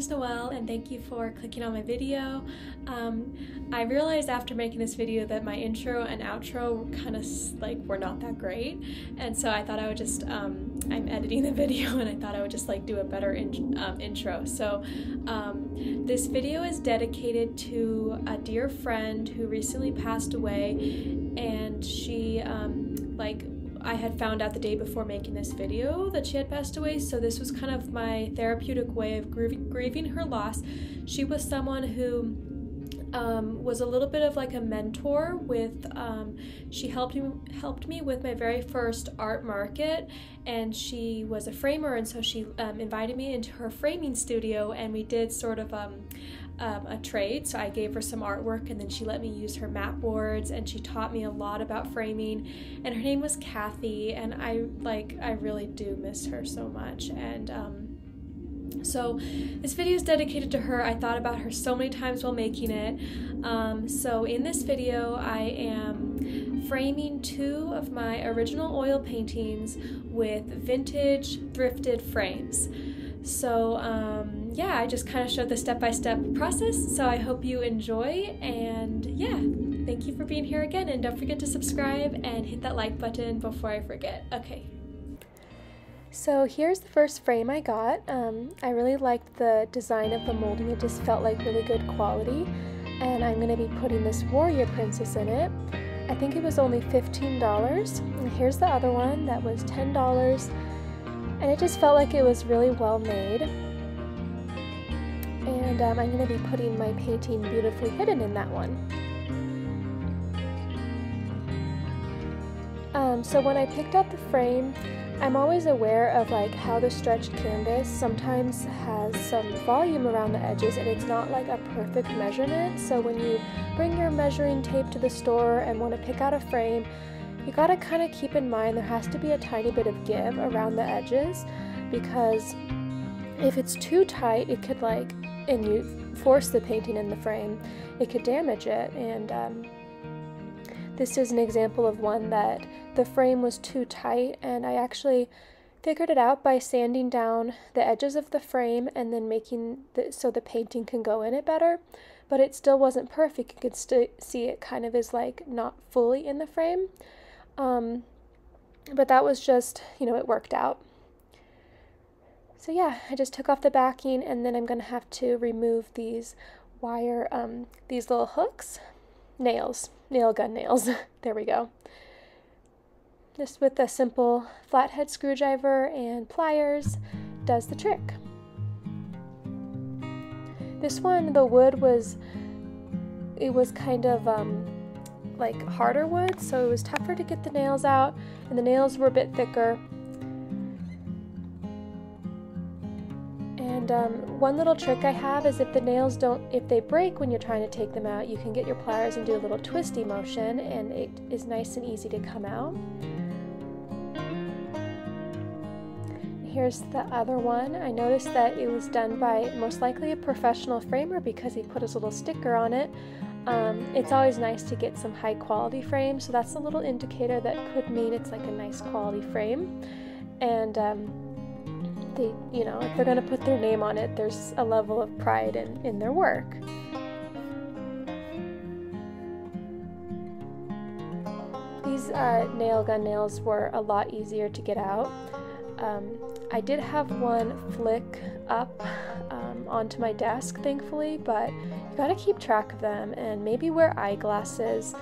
name's Noelle and thank you for clicking on my video. Um, I realized after making this video that my intro and outro kind of like were not that great and so I thought I would just, um, I'm editing the video and I thought I would just like do a better in, um, intro. So um, this video is dedicated to a dear friend who recently passed away and she um, like I had found out the day before making this video that she had passed away, so this was kind of my therapeutic way of grieving, her loss. She was someone who um, was a little bit of like a mentor with um, she helped me helped me with my very first art market and she was a framer and so she um, invited me into her framing studio and we did sort of um, um, a trade. So I gave her some artwork and then she let me use her mat boards and she taught me a lot about framing. And her name was Kathy and I like I really do miss her so much. And um, so this video is dedicated to her. I thought about her so many times while making it. Um, so in this video, I am framing two of my original oil paintings with vintage thrifted frames. So um, yeah, I just kind of showed the step-by-step process. So I hope you enjoy and yeah, thank you for being here again. And don't forget to subscribe and hit that like button before I forget. Okay. So here's the first frame I got. Um, I really liked the design of the molding. It just felt like really good quality. And I'm going to be putting this warrior princess in it. I think it was only $15. And here's the other one that was $10 and it just felt like it was really well made. And um, I'm going to be putting my painting Beautifully Hidden in that one. Um, so when I picked up the frame, I'm always aware of like how the stretched canvas sometimes has some volume around the edges and it's not like a perfect measurement. So when you bring your measuring tape to the store and want to pick out a frame, you gotta kind of keep in mind there has to be a tiny bit of give around the edges because if it's too tight, it could like, and you force the painting in the frame, it could damage it. And um, this is an example of one that the frame was too tight, and I actually figured it out by sanding down the edges of the frame and then making the, so the painting can go in it better. But it still wasn't perfect. You could see it kind of is like not fully in the frame. Um, but that was just, you know, it worked out. So yeah, I just took off the backing and then I'm going to have to remove these wire, um, these little hooks, nails, nail gun nails. there we go. Just with a simple flathead screwdriver and pliers does the trick. This one, the wood was, it was kind of, um, like harder wood, so it was tougher to get the nails out, and the nails were a bit thicker. And um, one little trick I have is if the nails don't, if they break when you're trying to take them out, you can get your pliers and do a little twisty motion, and it is nice and easy to come out. Here's the other one. I noticed that it was done by most likely a professional framer because he put his little sticker on it. Um, it's always nice to get some high quality frames, so that's a little indicator that could mean it's like a nice quality frame. And um, they, you know, if they're going to put their name on it, there's a level of pride in, in their work. These uh, nail gun nails were a lot easier to get out. Um, I did have one flick up um, onto my desk, thankfully, but you gotta keep track of them and maybe wear eyeglasses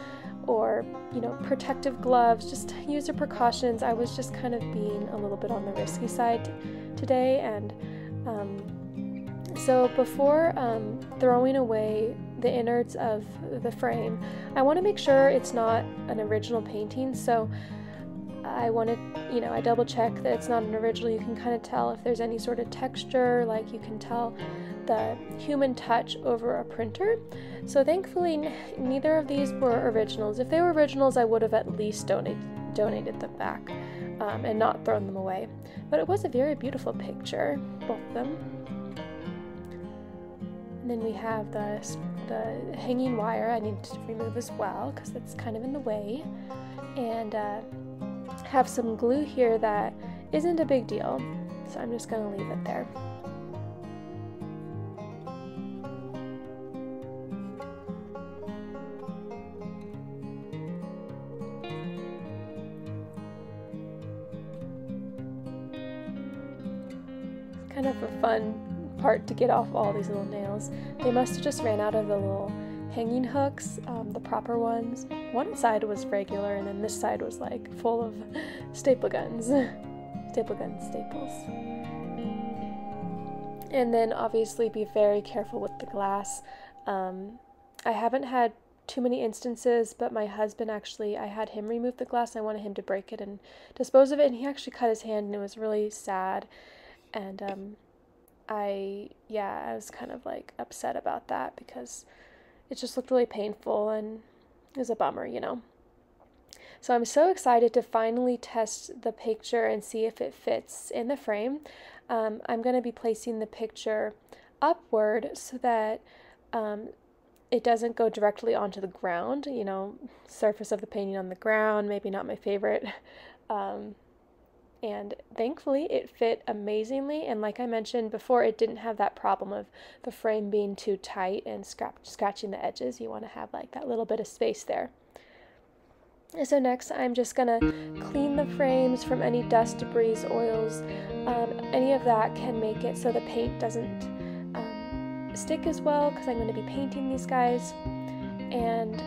or, you know, protective gloves. Just use your precautions. I was just kind of being a little bit on the risky side today, and um, so before um, throwing away the innards of the frame, I want to make sure it's not an original painting. So I want to, you know, I double check that it's not an original. You can kind of tell if there's any sort of texture, like you can tell the human touch over a printer. So thankfully, n- neither of these were originals. If they were originals, I would have at least donated donated them back um, and not thrown them away. But it was a very beautiful picture, both of them. And then we have the the hanging wire. I need to remove as well because it's kind of in the way, and. Uh, have some glue here that isn't a big deal, so I'm just going to leave it there. Get off all these little nails. They must have just ran out of the little hanging hooks, um, the proper ones. One side was regular, and then this side was like full of staple guns. staple gun staples. And then obviously be very careful with the glass. Um, I haven't had too many instances, but my husband actually, I had him remove the glass. I wanted him to break it and dispose of it, and he actually cut his hand, and it was really sad. And um, I, yeah, I was kind of like upset about that because it just looked really painful and it was a bummer, you know. So I'm so excited to finally test the picture and see if it fits in the frame. Um, I'm going to be placing the picture upward so that um, it doesn't go directly onto the ground, you know, surface of the painting on the ground, maybe not my favorite. Um, and thankfully it fit amazingly. And like i mentioned before it didn't have that problem of the frame being too tight and scratch, scratching the edges. You want to have like that little bit of space there. So next i'm just going to clean the frames from any dust debris oils um, any of that can make it so the paint doesn't um, stick as well because i'm going to be painting these guys. And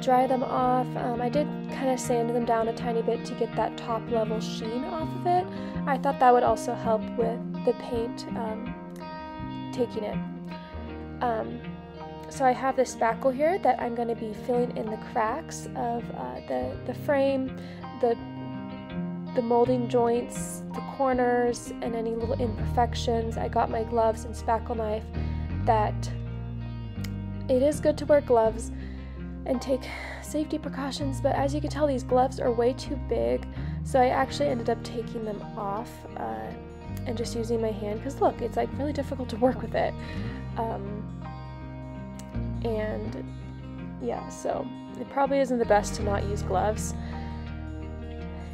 dry them off. Um, I did kind of sand them down a tiny bit to get that top level sheen off of it. I thought that would also help with the paint um, taking it. Um, so I have this spackle here that I'm going to be filling in the cracks of uh, the, the frame, the, the molding joints, the corners, and any little imperfections. I got my gloves and spackle knife that it is good to wear gloves and take safety precautions, but as you can tell, these gloves are way too big, so I actually ended up taking them off uh, and just using my hand because look, it's like really difficult to work with it. Um, and yeah, so it probably isn't the best to not use gloves.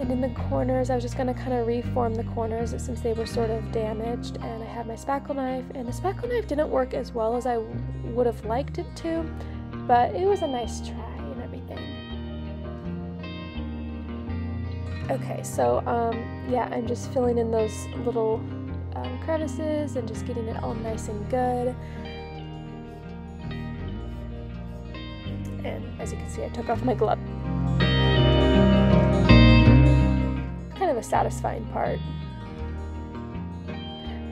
And in the corners, I was just to kind of reform the corners since they were sort of damaged. And I had my spackle knife, and the spackle knife didn't work as well as I would have liked it to but it was a nice try and everything. Okay, so um, yeah, I'm just filling in those little um, crevices and just getting it all nice and good. And as you can see, I took off my glove. Kind of a satisfying part.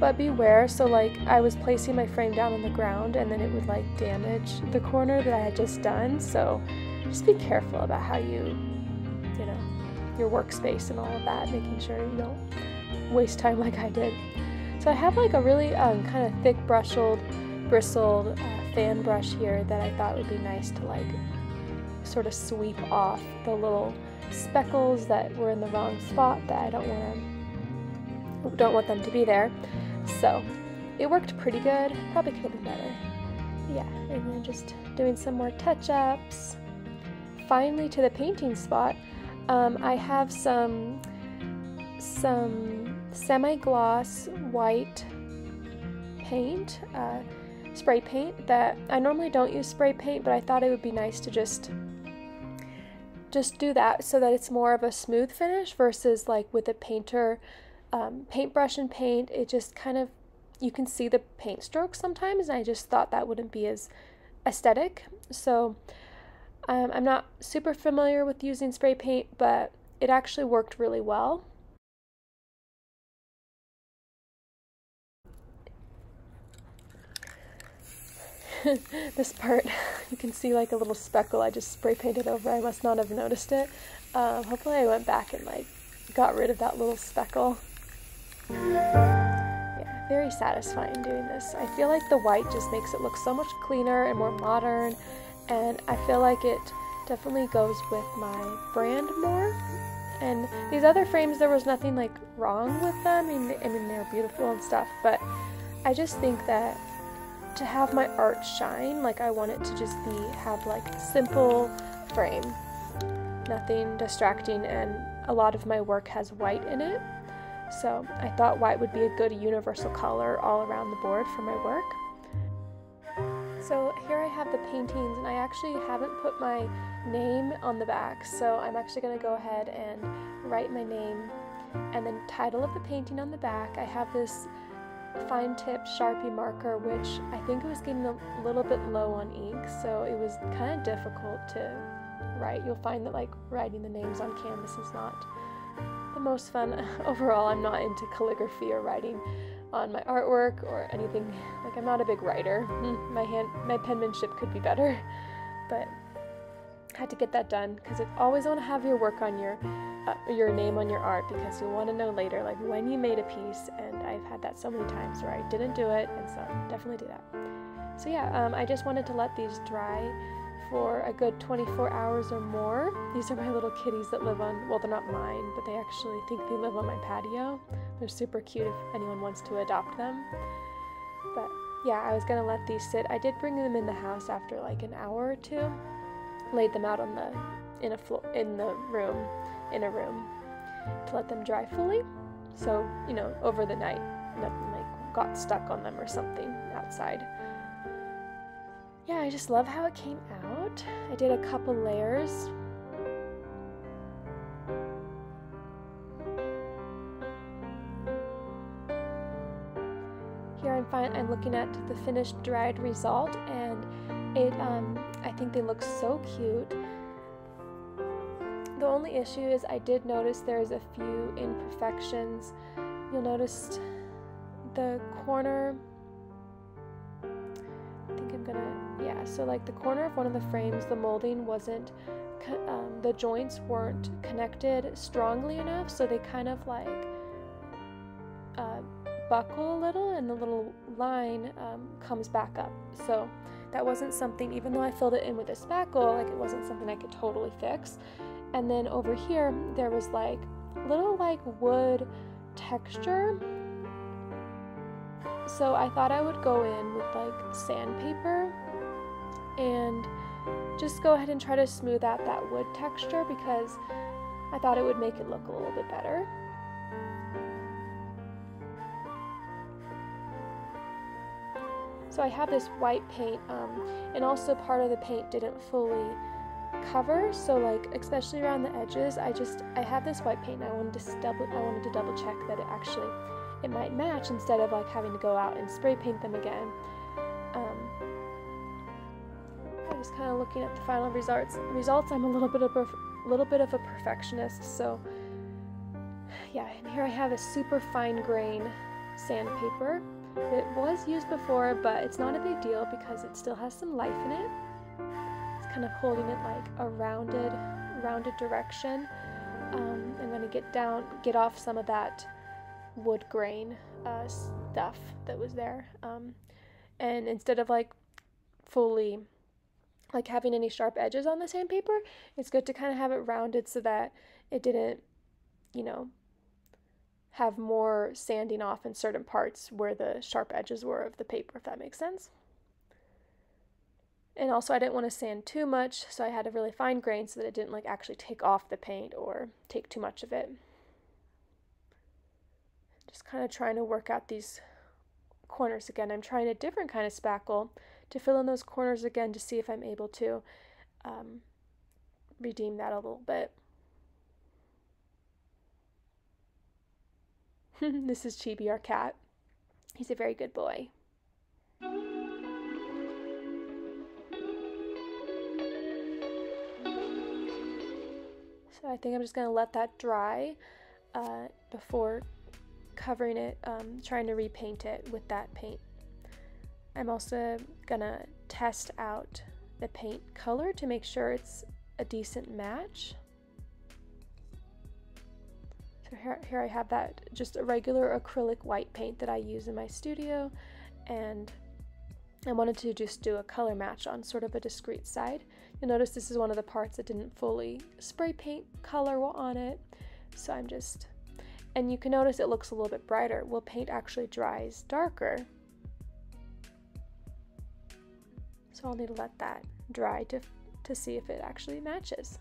But beware, so like I was placing my frame down on the ground and then it would like damage the corner that I had just done. So just be careful about how you, you know, your workspace and all of that, making sure you don't waste time like I did. So I have like a really um, kind of thick brushled, bristled uh, fan brush here that I thought would be nice to like sort of sweep off the little speckles that were in the wrong spot that I don't want don't want them to be there. So it worked pretty good. Probably could have been better. Yeah, and then just doing some more touch ups. Finally, to the painting spot, um, I have some some semi gloss white paint, uh, spray paint that I normally don't use spray paint, but I thought it would be nice to just just do that so that it's more of a smooth finish versus like with a painter um, paintbrush and paint, it just kind of, you can see the paint strokes sometimes, and I just thought that wouldn't be as aesthetic. So um, I'm not super familiar with using spray paint, but it actually worked really well. this part, you can see like a little speckle I just spray painted over. I must not have noticed it. Um, hopefully I went back and like got rid of that little speckle. Yeah, very satisfying doing this. I feel like the white just makes it look so much cleaner and more modern, and I feel like it definitely goes with my brand more. And these other frames, there was nothing like wrong with them. I mean, I mean they're beautiful and stuff, but I just think that to have my art shine, like I want it to just be have like simple frame, nothing distracting, and a lot of my work has white in it. So I thought white would be a good universal color all around the board for my work. So here I have the paintings and I actually haven't put my name on the back so I'm actually going to go ahead and write my name and then title of the painting on the back. I have this fine tip Sharpie marker, which I think it was getting a little bit low on ink, so it was kind of difficult to write. You'll find that like writing the names on canvas is not the most fun. Overall, I'm not into calligraphy or writing on my artwork or anything. Like I'm not a big writer. Hmm, my hand, my penmanship could be better, but I had to get that done because it's always want to have your work on your uh, your name on your art because you'll want to know later like when you made a piece and I've had that so many times where I didn't do it and so definitely do that. So yeah, um, I just wanted to let these dry for a good 24 hours or more. These are my little kitties that live on, well, they're not mine, but they actually think they live on my patio. They're super cute if anyone wants to adopt them. But yeah, I was gonna let these sit. I did bring them in the house after like an hour or two. Laid them out on the in a floor in the room in a room to let them dry fully. So, you know, over the night, nothing like got stuck on them or something outside. Yeah, I just love how it came out. I did a couple layers. Here I'm fine. I'm looking at the finished dried result, and it. Um, I think they look so cute. The only issue is I did notice there's a few imperfections. You'll notice the corner. So like the corner of one of the frames, the molding wasn't, um, the joints weren't connected strongly enough, so they kind of like uh, buckle a little and the little line um, comes back up. So that wasn't something, even though I filled it in with a spackle, like it wasn't something I could totally fix. And then over here, there was like little like wood texture. So I thought I would go in with like sandpaper and just go ahead and try to smooth out that wood texture because I thought it would make it look a little bit better. So I have this white paint, um, and also part of the paint didn't fully cover so like especially around the edges I just I had this white paint and I wanted to double I wanted to double check that it actually it might match instead of like having to go out and spray paint them again just kind of looking at the final results results I'm a little bit of a little bit of a perfectionist so yeah and here I have a super fine grain sandpaper it was used before but it's not a big deal because it still has some life in it It's kind of holding it like a rounded, rounded direction. Um, I'm going to get down, get off some of that wood grain uh, stuff that was there. Um, and instead of like fully like having any sharp edges on the sandpaper, it's good to kind of have it rounded so that it didn't, you know, have more sanding off in certain parts where the sharp edges were of the paper, if that makes sense. And also I didn't want to sand too much, so I had a really fine grain so that it didn't like actually take off the paint or take too much of it. Just kind of trying to work out these corners again. I'm trying a different kind of spackle to fill in those corners again to see if I'm able to um, redeem that a little bit. this is Chibi, our cat. He's a very good boy. So I think I'm just going to let that dry uh, before covering it, um, trying to repaint it with that paint. I'm also to test out the paint color to make sure it's a decent match. So here, here I have that just a regular acrylic white paint that I use in my studio and I wanted to just do a color match on sort of a discreet side. You'll notice this is one of the parts that didn't fully spray paint color on it. So I'm just, and you can notice it looks a little bit brighter. Well, paint actually dries darker. So I'll need to let that dry to, to see if it actually matches.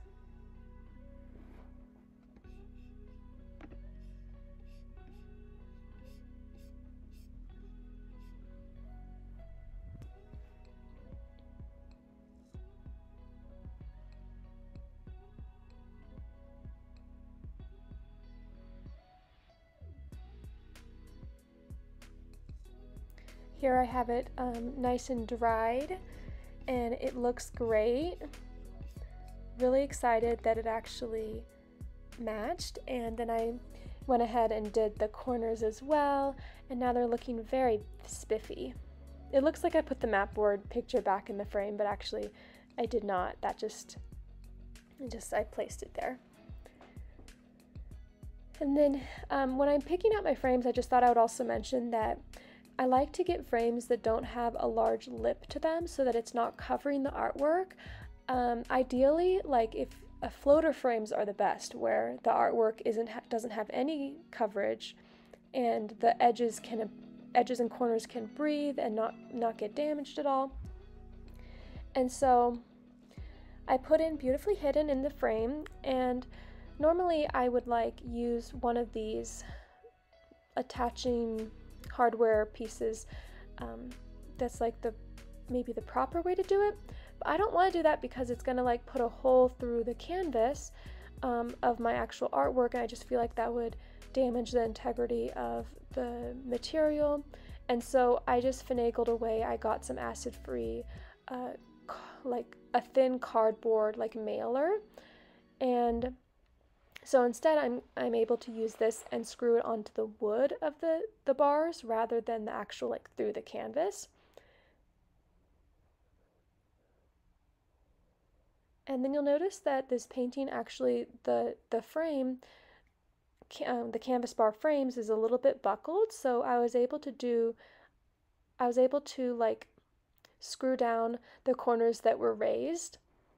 Here I have it um, nice and dried and it looks great. Really excited that it actually matched and then I went ahead and did the corners as well and now they're looking very spiffy. It looks like I put the mat board picture back in the frame but actually I did not. That just, just I placed it there. And then um, when I'm picking out my frames, I just thought I would also mention that I like to get frames that don't have a large lip to them so that it's not covering the artwork. Um, ideally, like if a floater frames are the best, where the artwork isn't ha doesn't have any coverage, and the edges can edges and corners can breathe and not not get damaged at all. And so I put in beautifully hidden in the frame and Normally I would like use one of these attaching hardware pieces um, that's like the maybe the proper way to do it. But I don't want to do that because it's gonna like put a hole through the canvas um, of my actual artwork and I just feel like that would damage the integrity of the material. And so I just finagled away I got some acid free uh, like a thin cardboard like mailer. And so instead I'm, I'm able to use this and screw it onto the wood of the, the bars rather than the actual like through the canvas. And then you'll notice that this painting actually, the, the frame, um, the canvas bar frames is a little bit buckled. So I was able to do, I was able to like screw down the corners that were raised.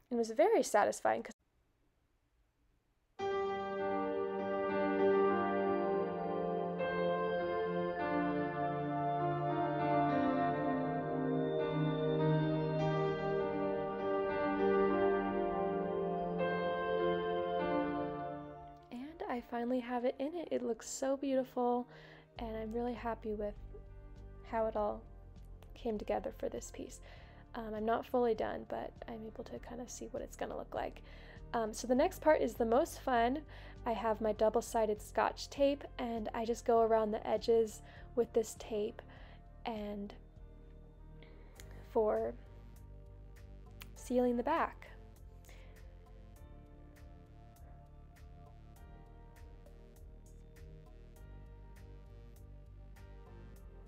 It was very satisfying because finally have it in it. It looks so beautiful and I'm really happy with how it all came together for this piece. Um, I'm not fully done, but I'm able to kind of see what it's going to look like. Um, so the next part is the most fun. I have my double-sided scotch tape and I just go around the edges with this tape and for sealing the back.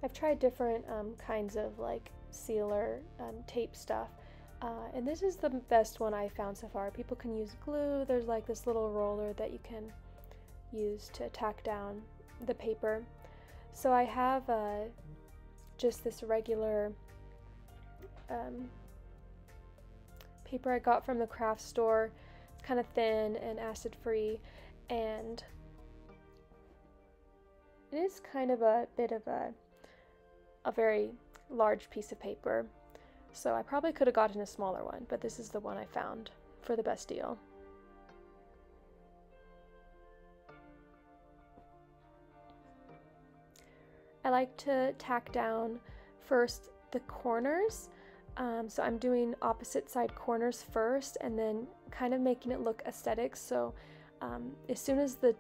I've tried different um, kinds of like sealer um, tape stuff, uh, and this is the best one I found so far. People can use glue. There's like this little roller that you can use to tack down the paper. So I have uh, just this regular um, paper I got from the craft store. It's kind of thin and acid free, and it is kind of a bit of a a very large piece of paper. So I probably could have gotten a smaller one, but this is the one I found for the best deal. I like to tack down first the corners. Um, so I'm doing opposite side corners first and then kind of making it look aesthetic. So um, as soon as the,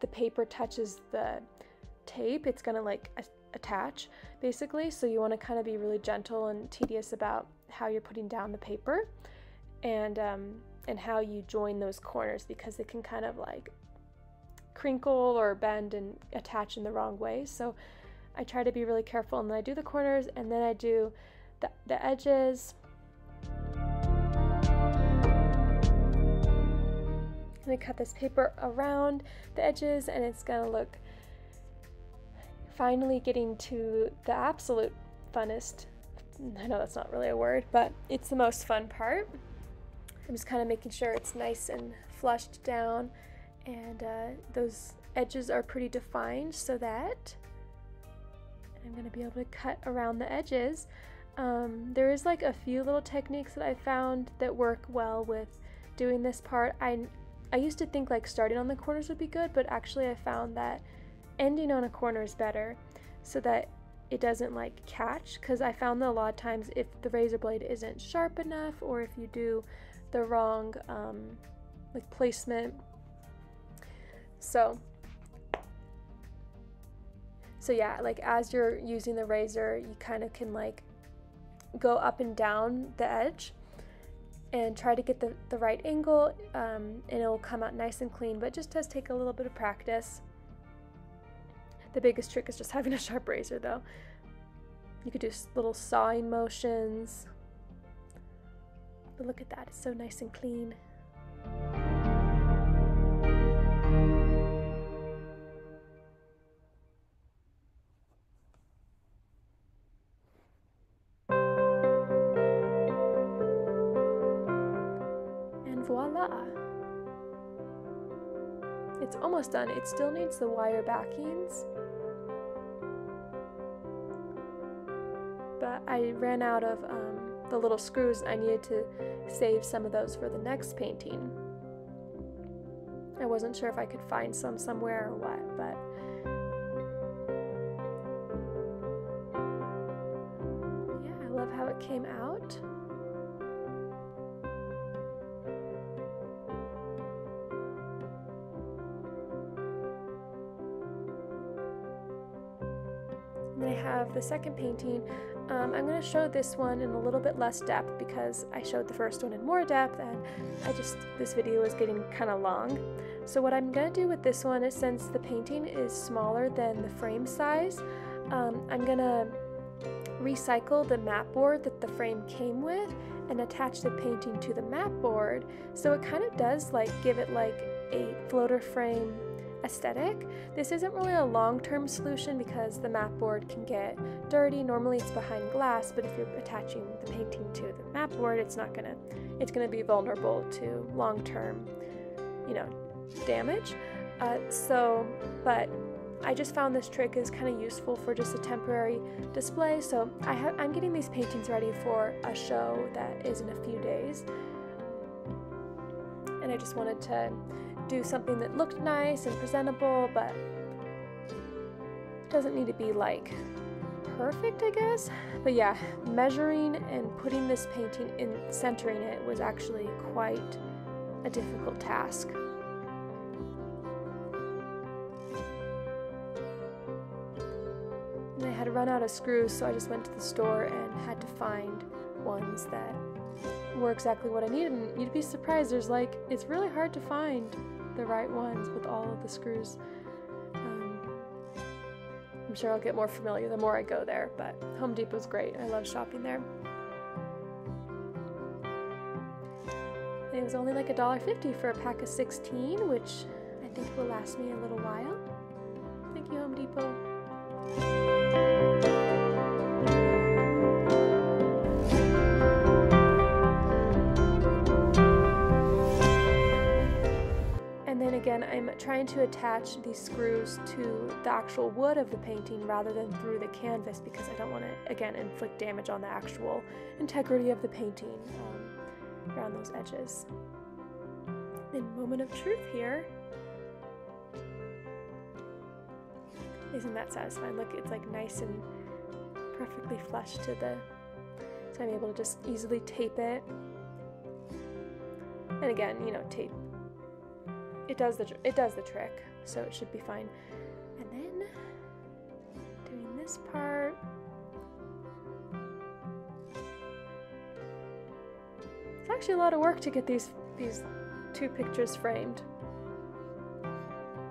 the paper touches the tape, it's gonna like attach basically. So you want to kind of be really gentle and tedious about how you're putting down the paper and um, and how you join those corners because they can kind of like crinkle or bend and attach in the wrong way. So I try to be really careful and then I do the corners and then I do the, the edges. And I cut this paper around the edges and it's gonna look finally getting to the absolute funnest. I know that's not really a word, but it's the most fun part. I'm just kind of making sure it's nice and flushed down and uh, those edges are pretty defined so that I'm going to be able to cut around the edges. Um, there is like a few little techniques that I found that work well with doing this part. I, I used to think like starting on the corners would be good, but actually I found that ending on a corner is better so that it doesn't like catch because I found that a lot of times if the razor blade isn't sharp enough or if you do the wrong um, like placement so So yeah, like as you're using the razor, you kind of can like go up and down the edge and try to get the, the right angle um, and it will come out nice and clean, but just does take a little bit of practice. The biggest trick is just having a sharp razor though. You could do little sawing motions. But look at that, it's so nice and clean. And voila. It's almost done. It still needs the wire backings. I ran out of um, the little screws. I needed to save some of those for the next painting. I wasn't sure if I could find some somewhere or what, but yeah, I love how it came out. and I have the second painting. Um, I'm going to show this one in a little bit less depth because I showed the first one in more depth and I just, this video is getting kind of long. So what I'm going to do with this one is since the painting is smaller than the frame size, um, I'm going to recycle the mat board that the frame came with and attach the painting to the mat board so it kind of does like give it like a floater frame aesthetic. This isn't really a long-term solution because the mat board can get dirty. Normally it's behind glass, but if you're attaching the painting to the mat board, it's not gonna, it's gonna be vulnerable to long-term, you know, damage. Uh, so, but I just found this trick is kind of useful for just a temporary display. So I have I'm getting these paintings ready for a show that is in a few days. And I just wanted to do something that looked nice and presentable, but doesn't need to be like perfect, I guess. But yeah, measuring and putting this painting in centering it was actually quite a difficult task. And I had run out of screws, so I just went to the store and had to find ones that were exactly what I needed. And you'd be surprised, there's like, it's really hard to find the right ones with all of the screws. Um, I'm sure I'll get more familiar the more I go there, but Home Depot's great. I love shopping there. It was only like $1.50 for a pack of 16, which I think will last me a little while. Thank you, Home Depot. I'm to attach these screws to the actual wood of the painting rather than through the canvas because I don't want to, again, inflict damage on the actual integrity of the painting um, around those edges. Then moment of truth here. Isn't that satisfying? Look, it's like nice and perfectly flush to the, so I'm able to just easily tape it. And again, you know, tape it does the it does the trick, so it should be fine. And then doing this part. It's actually a lot of work to get these these two pictures framed.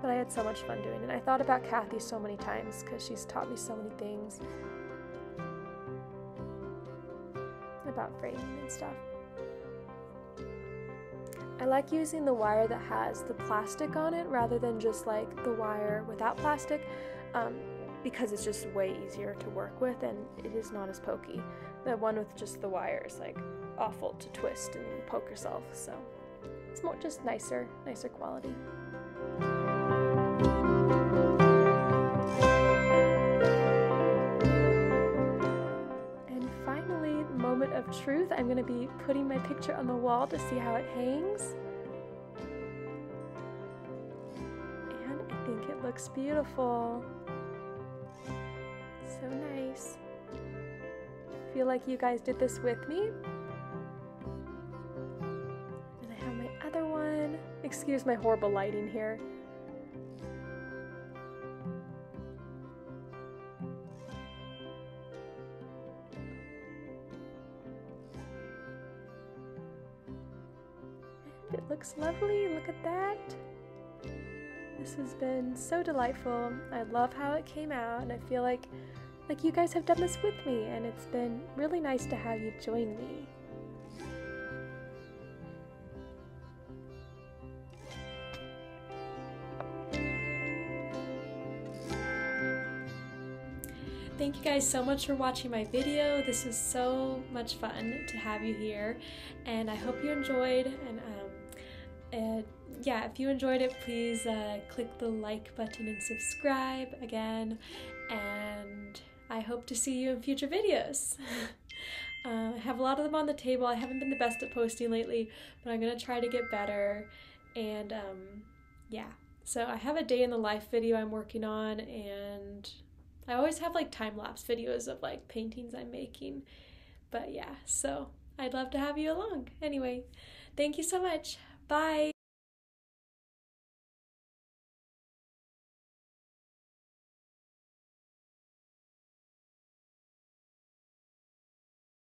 But I had so much fun doing it. I thought about Kathy so many times because she's taught me so many things about framing and stuff. I like using the wire that has the plastic on it rather than just like the wire without plastic um, because it's just way easier to work with and it is not as pokey. The one with just the wire is like awful to twist and poke yourself, so it's more just nicer, nicer quality. Truth. I'm going to be putting my picture on the wall to see how it hangs. And I think it looks beautiful. So nice. Feel like you guys did this with me. And I have my other one. Excuse my horrible lighting here. Looks lovely. Look at that. This has been so delightful. I love how it came out, and I feel like like you guys have done this with me, and it's been really nice to have you join me. Thank you guys so much for watching my video. This was so much fun to have you here, and I hope you enjoyed. And um, and yeah, if you enjoyed it, please uh, click the like button and subscribe again. And I hope to see you in future videos. uh, I have a lot of them on the table. I haven't been the best at posting lately, but I'm gonna try to get better. And um, yeah, so I have a day in the life video I'm working on, and I always have like time lapse videos of like paintings I'm making. But yeah, so I'd love to have you along. Anyway, thank you so much. Bye.